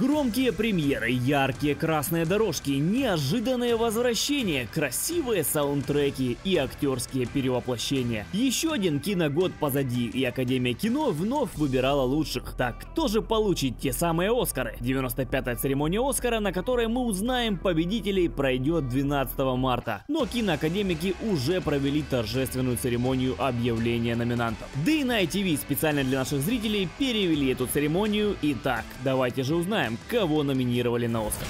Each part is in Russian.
Громкие премьеры, яркие красные дорожки, неожиданные возвращения, красивые саундтреки и актерские перевоплощения. Еще один киногод позади, и Академия кино вновь выбирала лучших. Так кто же получит те самые Оскары? 95-я церемония Оскара, на которой мы узнаем победителей, пройдет 12 марта. Но киноакадемики уже провели торжественную церемонию объявления номинантов. Да и на ITV специально для наших зрителей перевели эту церемонию. Итак, давайте же узнаем узнаем, кого номинировали на Оскар.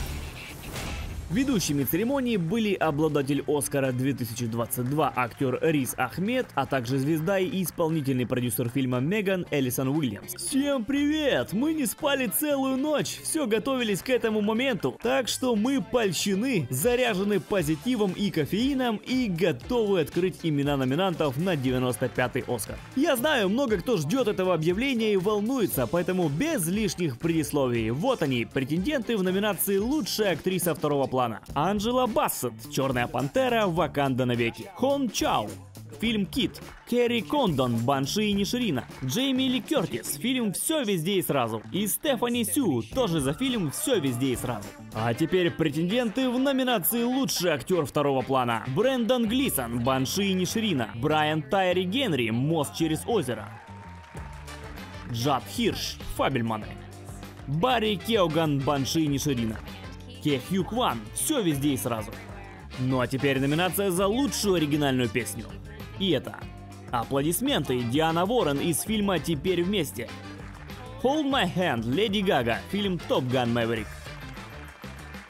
Ведущими церемонии были обладатель Оскара 2022 актер Риз Ахмед, а также звезда и исполнительный продюсер фильма Меган Элисон Уильямс. Всем привет! Мы не спали целую ночь, все готовились к этому моменту, так что мы польщены, заряжены позитивом и кофеином и готовы открыть имена номинантов на 95-й Оскар. Я знаю, много кто ждет этого объявления и волнуется, поэтому без лишних предисловий. Вот они, претенденты в номинации «Лучшая актриса второго плана». Анджела Бассет, Черная пантера, Ваканда навеки. Хон Чау, фильм «Кит», Керри Кондон, Банши и Ниширина, Джейми Ли Кертис, фильм «Все везде и сразу», и Стефани Сю, тоже за фильм «Все везде и сразу». А теперь претенденты в номинации «Лучший актер второго плана». Брэндон Глисон, Банши и Ниширина, Брайан Тайри Генри, «Мост через озеро», Джад Хирш, Фабельманы, Барри Кеоган, Банши и Ниширина, Ке Хью Кван. Все везде и сразу. Ну а теперь номинация за лучшую оригинальную песню. И это Аплодисменты Диана Ворон из фильма «Теперь вместе». Hold My Hand, Леди Гага, фильм Top Gun Maverick.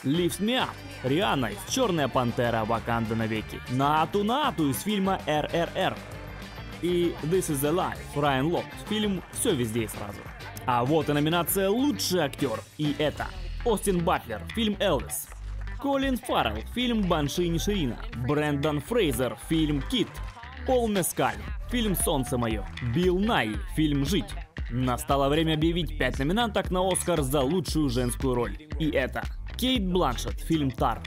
Lift Me Up, Риhanna из «Черная пантера. Ваканда навеки». Нату Нату из фильма РРР. И This Is a Life, Райан Лотт, фильм «Все везде и сразу». А вот и номинация «Лучший актер». И это Остин Батлер, фильм «Элвис». Колин Фаррелл, фильм «Банши Ниширина». Брэндон Фрейзер, фильм «Кит». Пол Мескаль, фильм «Солнце мое». Билл Най, фильм «Жить». Настало время объявить пять номинанток на Оскар за лучшую женскую роль. И это Кейт Бланшет, фильм «Тар».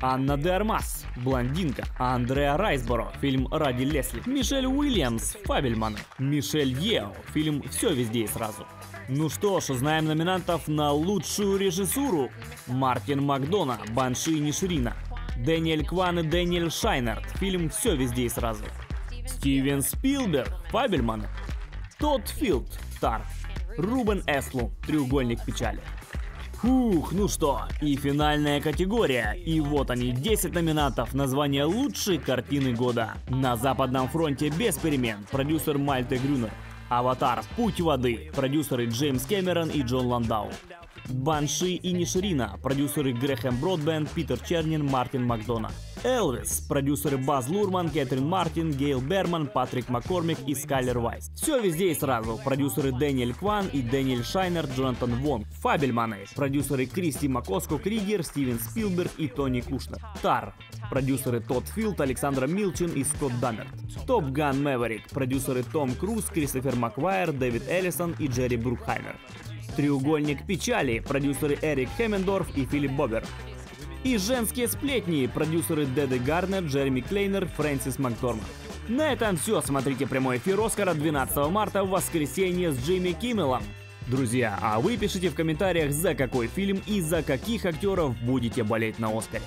Анна де Армас, блондинка, Андреа Райсборо, фильм «Ради Лесли», Мишель Уильямс, Фабельманы, Мишель Ео, фильм «Все везде и сразу», ну что ж, узнаем номинантов на лучшую режиссуру. Мартин Макдона, Банши и Ниширина. Дэниэль Кван и Дэниэль Шайнерт. Фильм «Все везде и сразу». Стивен Спилберг, Фабельман. Тодд Филд, Тар. Рубен Эслу, Треугольник печали. Фух, ну что, и финальная категория. И вот они, 10 номинантов на звание лучшей картины года. На Западном фронте без перемен. Продюсер Мальте Грюнер. Аватар. Путь воды. Продюсеры Джеймс Кэмерон и Джон Ландау. Банши Инишерина. Продюсеры Грэхэм Бродбенд, Питер Чернин, Мартин Макдона. Элвис. Продюсеры Баз Лурман, Кэтрин Мартин, Гейл Берман, Патрик Маккормик и Скайлер Вайс. Все везде и сразу. Продюсеры Дэниэль Кван и Дэниэль Шайнерт, Джонатан Вонг. Фабельманы. Продюсеры Кристи Макоско Кригер, Стивен Спилберг и Тони Кушнер. Тар. Продюсеры Тодд Филд, Александра Милчан и Скотт Ламберт. Топ Ган Мэверик. Продюсеры Том Круз, Кристофер Маквайер, Дэвид Эллисон и Джерри Брукхаймер. Треугольник печали. Продюсеры Эрик Хемендорф и Филипп Бобер. И женские сплетни. Продюсеры Дэдди Гарнер, Джереми Клейнер, Фрэнсис Макдорманд. На этом все. Смотрите прямой эфир Оскара 12 марта в воскресенье с Джимми Киммелом. Друзья, а вы пишите в комментариях, за какой фильм и за каких актеров будете болеть на Оскаре.